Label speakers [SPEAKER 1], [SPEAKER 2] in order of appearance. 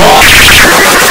[SPEAKER 1] Oh!